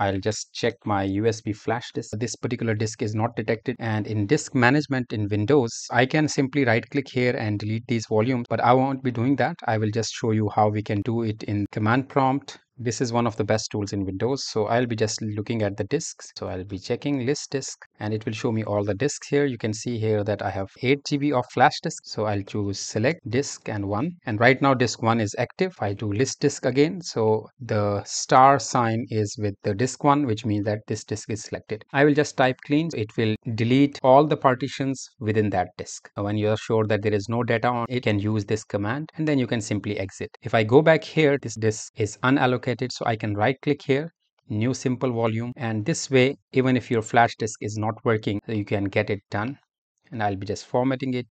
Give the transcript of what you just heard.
I'll just check my USB flash disk. This particular disk is not detected and in disk management in Windows, I can simply right click here and delete these volumes, but I won't be doing that. I will just show you how we can do it in command prompt this is one of the best tools in windows so i'll be just looking at the disks. So i'll be checking list disk and it will show me all the disks here. You can see here that i have 8 gb of flash disk so i'll choose select disk and one. And right now disk one is active. I do list disk again. So the star sign is with the disk one which means that this disk is selected. I will just type clean. It will delete all the partitions within that disk. When you are sure that there is no data on it can use this command and then you can simply exit. If i go back here this disk is unallocated so I can right click here new simple volume and this way even if your flash disk is not working you can get it done. And I'll be just formatting it